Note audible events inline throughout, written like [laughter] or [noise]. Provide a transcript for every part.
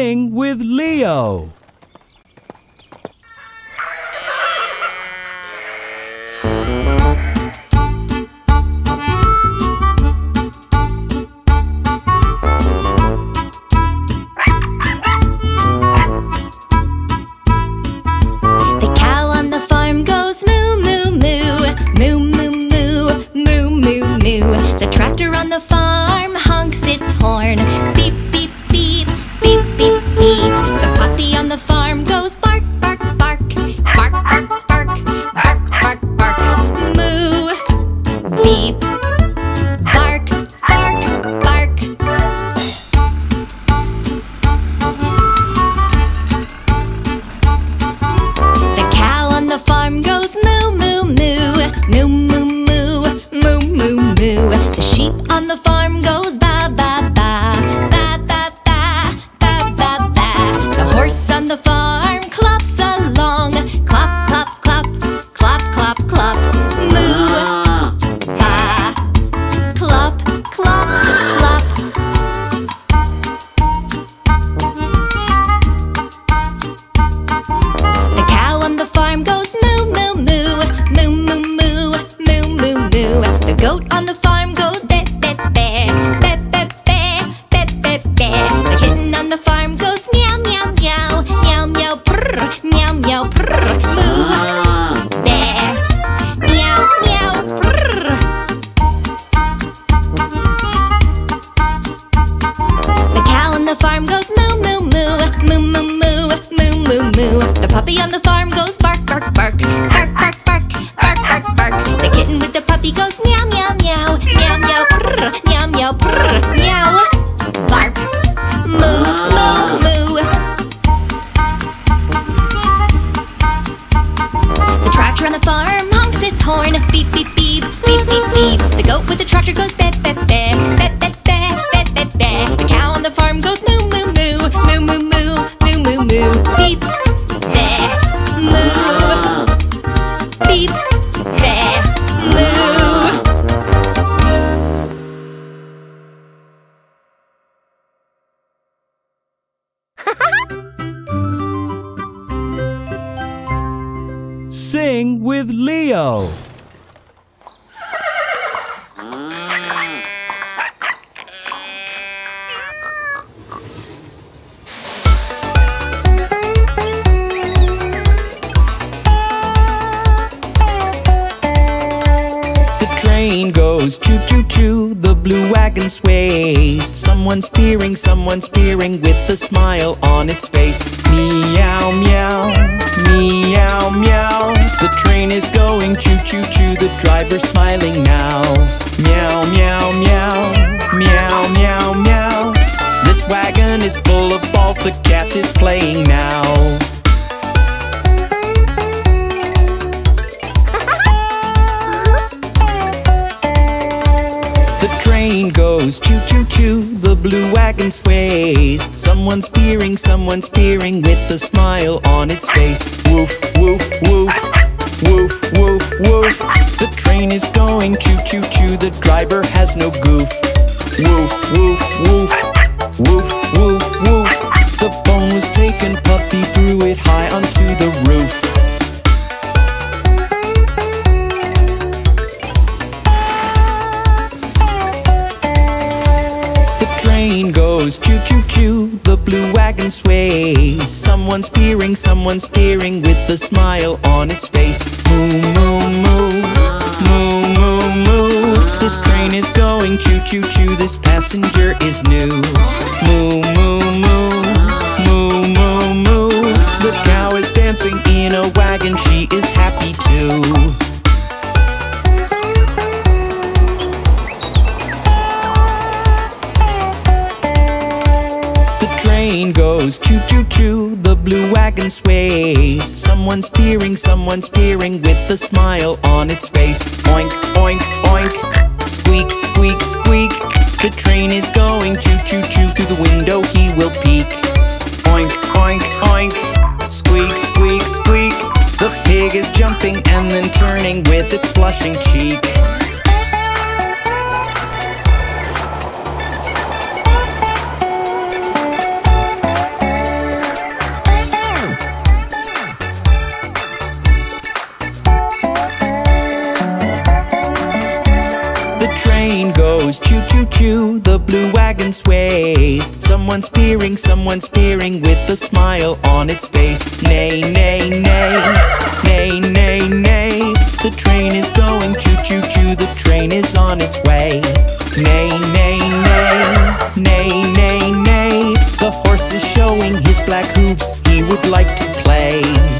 with Leo. cheering Someone's peering with a smile on its face. Moo, moo, moo. Moo, moo, moo. This train is going. Choo, choo, choo. This passenger is new. Moo, moo, moo. Moo, moo, moo. The cow is dancing in a wagon. She is happy too. this way Someone's peering, someone's peering With a smile on its face. Oink, oink, oink. Squeak, squeak, squeak. The train is going. Choo-choo-choo Through the window. He will peek. Oink, oink, oink. Squeak, squeak, squeak. The pig is jumping and then turning With its blushing cheek. Choo, the blue wagon sways. Someone's peering, someone's peering with a smile on its face. Nay, nay, nay, nay, nay, nay. The train is going choo choo choo, the train is on its way. Nay, nay, nay, nay, nay, nay. The horse is showing his black hooves, he would like to play.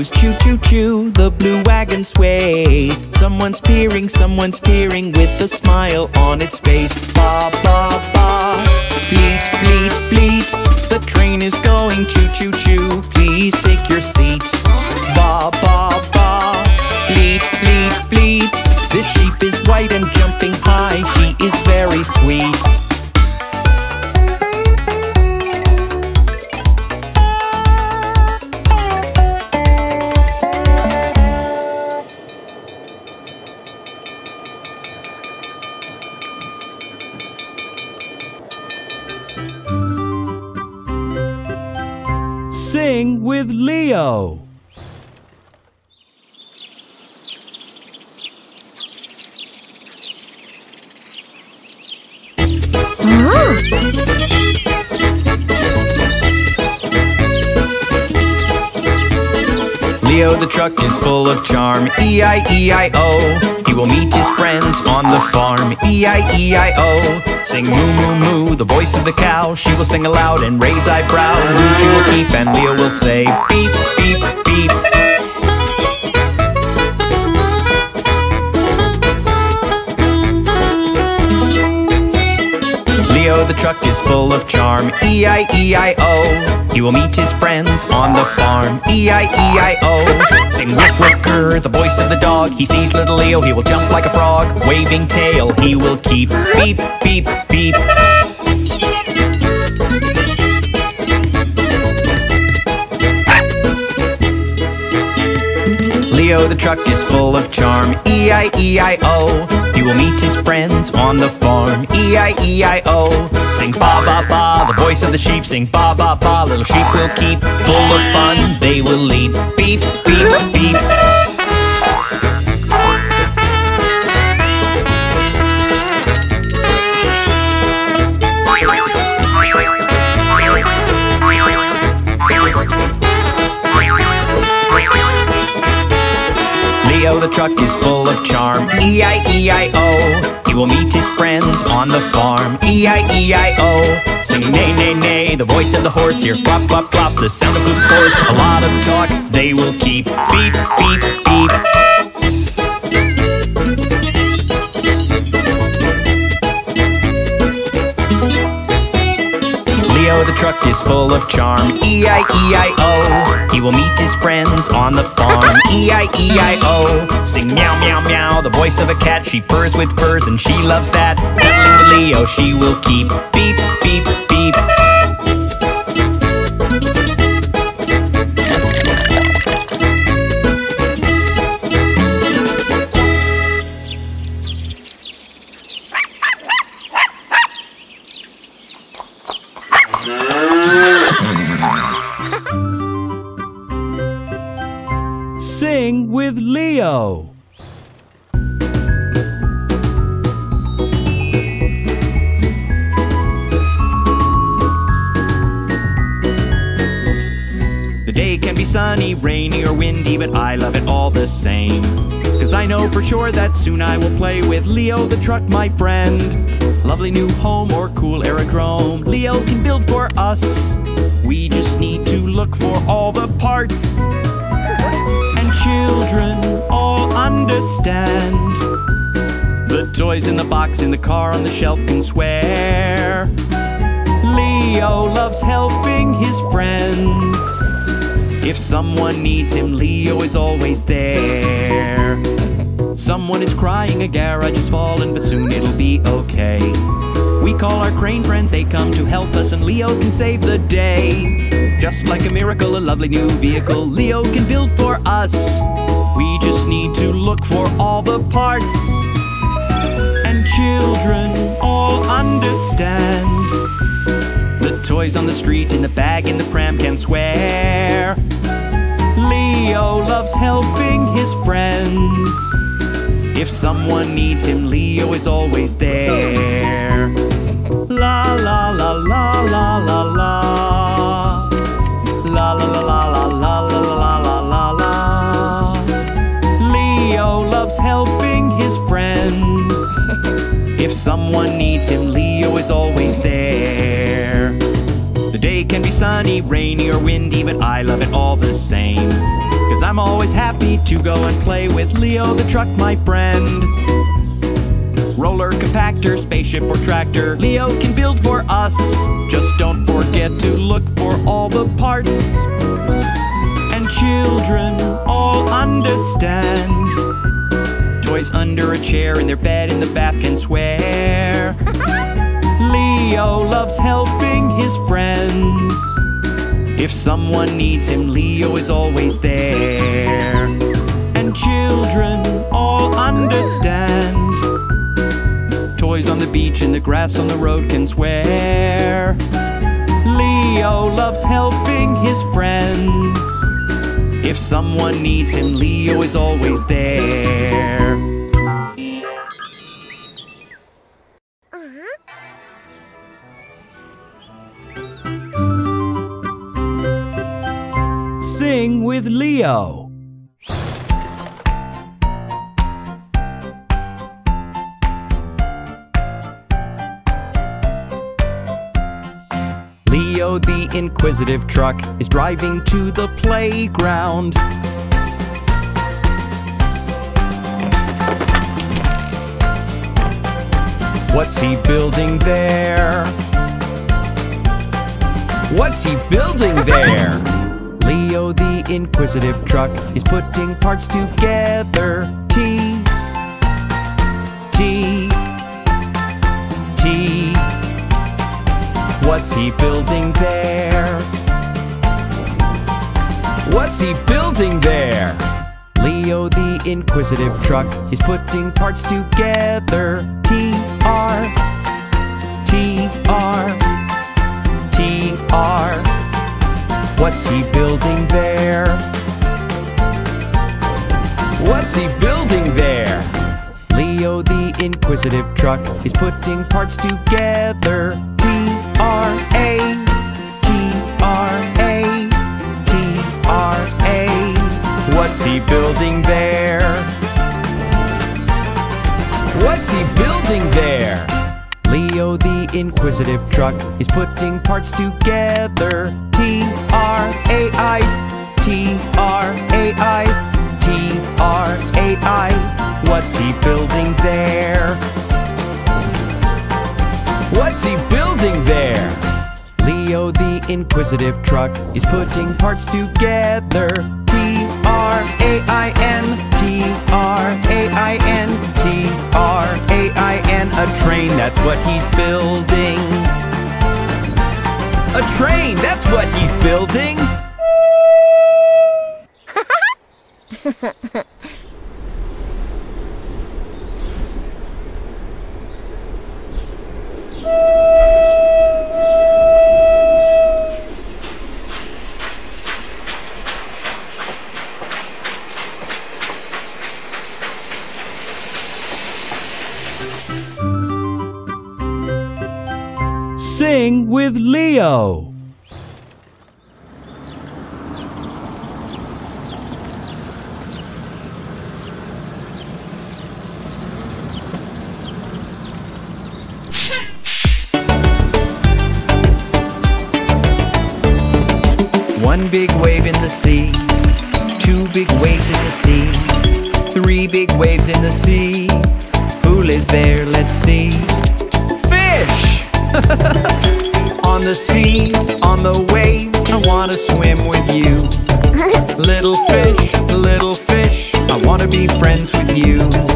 Goes choo choo choo, the blue wagon sways. Someone's peering, someone's peering with a smile on its face. Ba ba ba, bleat bleat bleat. The train is going choo choo choo. Full of charm, E-I-E-I-O. He will meet his friends on the farm, E-I-E-I-O. Sing moo moo moo, the voice of the cow. She will sing aloud and raise eyebrow. Moo she will keep and Leo will say beep beep full of charm, E-I-E-I-O. He will meet his friends on the farm, E-I-E-I-O. [laughs] Sing woof woof grr, the voice of the dog. He sees little Leo, he will jump like a frog. Waving tail, he will keep beep beep beep. Leo the truck is full of charm, E-I-E-I-O. He will meet his friends on the farm, E-I-E-I-O. Sing ba ba ba, the voice of the sheep. Sing ba ba ba, little sheep will keep. Full of fun, they will leap. Beep beep. E-I-E-I-O. He will meet his friends on the farm, E-I-E-I-O. Sing nay nay nay, the voice of the horse here, clop clop clop, the sound of hoof scores. A lot of talks they will keep, beep beep beep. Truck is full of charm, E-I-E-I-O. He will meet his friends on the farm, E-I-E-I-O. Sing meow meow meow, the voice of a cat. She purrs with furs and she loves that. Leo, she will keep beep beep Cause I know for sure that soon I will play with Leo the truck, my friend. Lovely new home or cool aerodrome, Leo can build for us. We just need to look for all the parts. And children all understand. The toys in the box, in the car, on the shelf can swear. Leo loves helping his friends. If someone needs him, Leo is always there. Someone is crying, a garage is fallen, but soon it'll be okay. We call our crane friends, they come to help us, and Leo can save the day. Just like a miracle, a lovely new vehicle, Leo can build for us. We just need to look for all the parts. And children all understand. The toys on the street, in the bag, in the pram can swear. His friends. If someone needs him, Leo is always there. La la la la la la. La la la la la la la la la la la. Leo loves helping his friends. If someone needs him, Leo is always there. The day can be sunny, rainy, or windy, but I love it all the same. I'm always happy to go and play with Leo the truck, my friend. Roller, compactor, spaceship, or tractor, Leo can build for us. Just don't forget to look for all the parts. And children all understand. Toys under a chair, in their bed, in the bath can swear. [laughs] Leo loves helping his friends. If someone needs him, Leo is always there. Children all understand. Toys on the beach and the grass on the road can swear. Leo loves helping his friends. If someone needs him, Leo is always there. Sing with Leo. The inquisitive truck is driving to the playground. What's he building there? What's he building [laughs] there? Leo the inquisitive truck is putting parts together. T What's he building there? What's he building there? Leo the inquisitive truck is putting parts together. T R T R T R What's he building there? What's he building there? Leo the inquisitive truck is putting parts together. What's he building there? What's he building there? Leo the inquisitive truck is putting parts together. T R A I T R A I T R A I What's he building there? What's he building there? Leo the inquisitive truck is putting parts together. R A I N T R A I N T R A I N A train, that's what he's building. A train, that's what he's building. [laughs] Sing with Leo. Wanna be friends with you.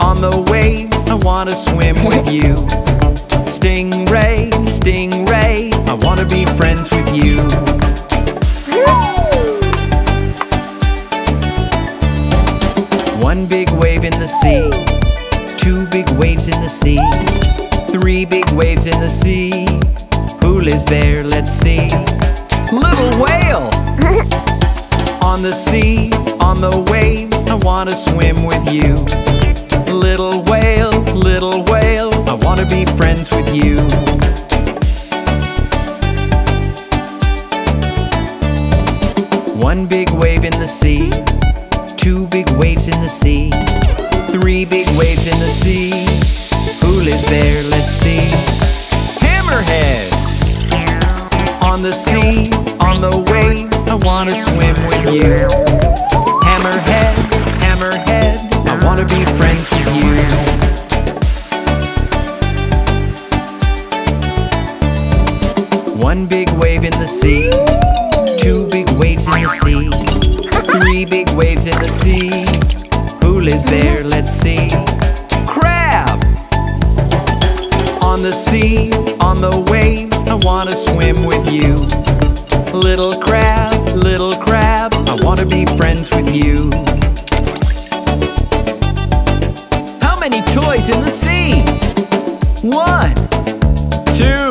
on the waves. I wanna swim with [laughs] you. Stingray, stingray, I wanna be friends with you. One big wave in the sea, two big waves in the sea, three big waves in the sea. Who lives there? Let's see. Little whale! [laughs] on the sea, on the waves, I wanna swim with you little whale. I wanna be friends with you. One big wave in the sea Two big waves in the sea Three big waves in the sea. Who lives there? Let's see. Hammerhead! On the sea, on the waves I wanna swim with you. two.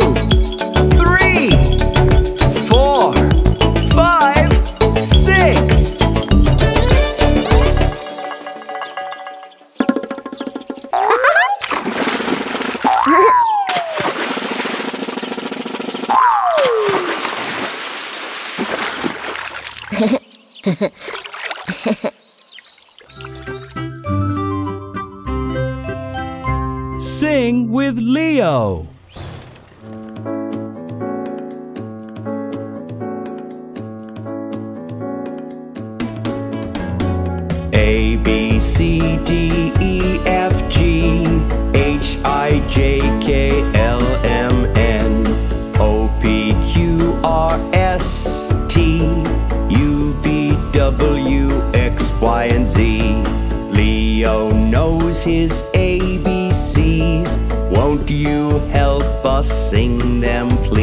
his ABCs. Won't you help us sing them, please?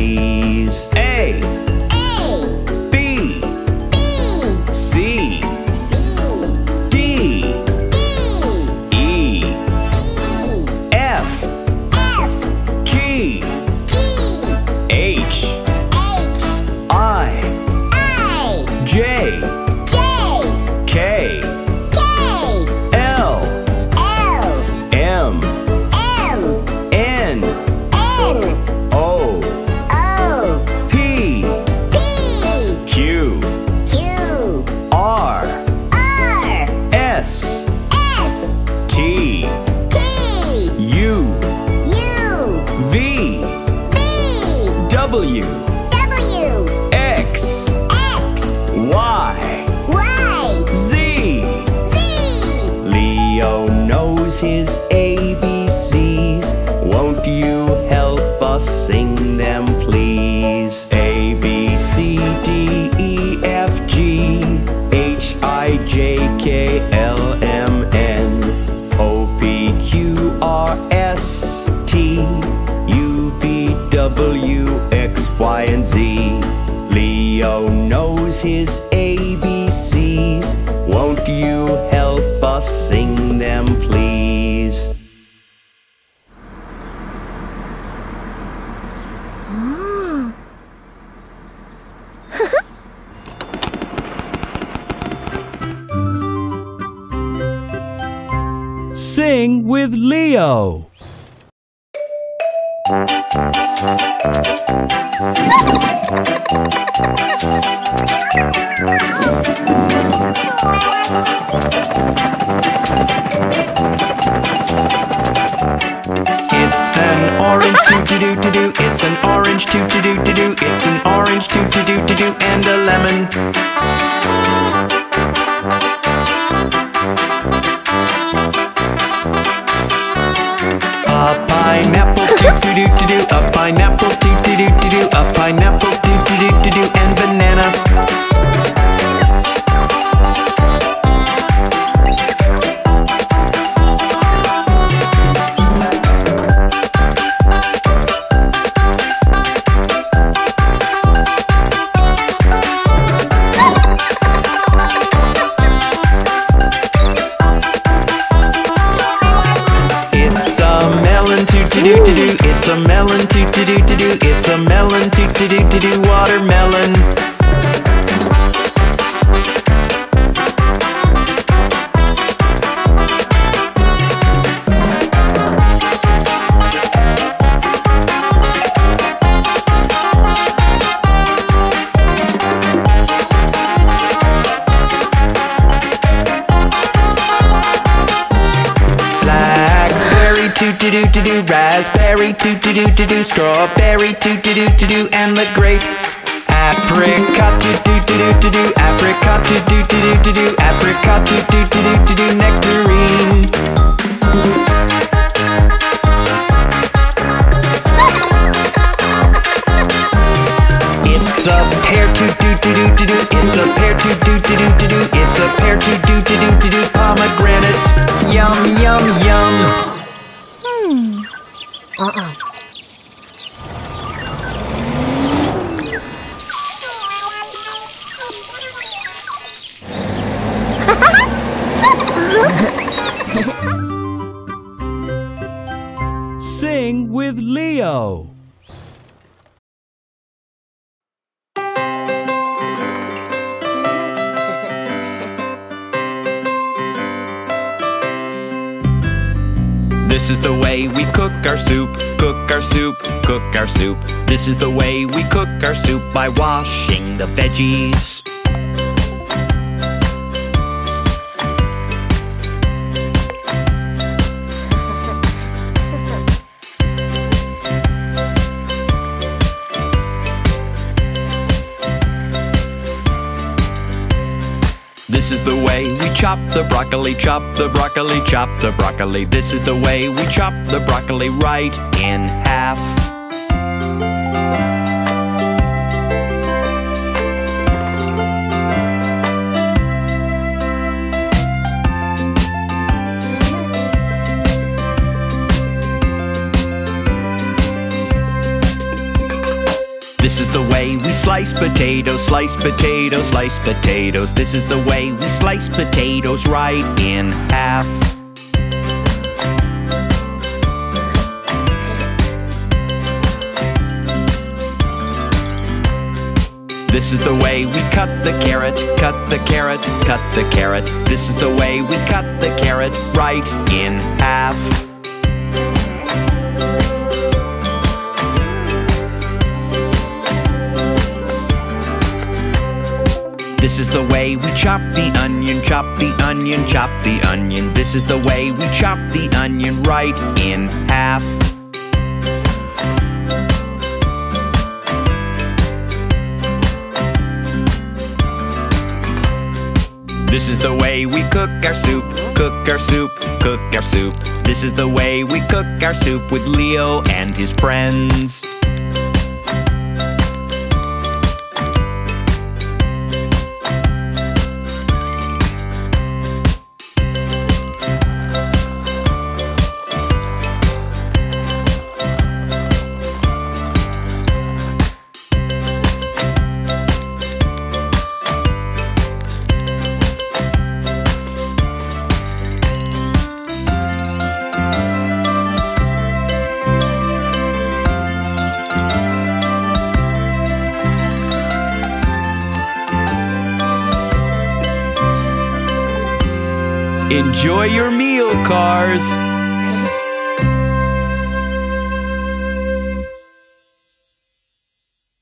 is To do do. Strawberry, to do to do. And the grapes. Apricot, toot to do to do. do. Apricot, toot to do to do. do. Apricot, toot to do to do. do. Nectarine. It's a pear to do to do to do. It's a pear to do to do to do. It's a pear to do to do to do. Pomegranate. Yum yum yum. Sing we cook our soup, cook our soup, cook our soup. This is the way we cook our soup by washing the veggies. This is the way we chop the broccoli, chop the broccoli, chop the broccoli. This is the way we chop the broccoli right in half. This is the way we slice potatoes, slice potatoes, slice potatoes. This is the way we slice potatoes right in half. This is the way we cut the carrot, cut the carrot, cut the carrot. This is the way we cut the carrot right in half. This is the way we chop the onion, chop the onion, chop the onion. This is the way we chop the onion right in half. This is the way we cook our soup, cook our soup, cook our soup. This is the way we cook our soup with Leo and his friends. Enjoy your meal, cars!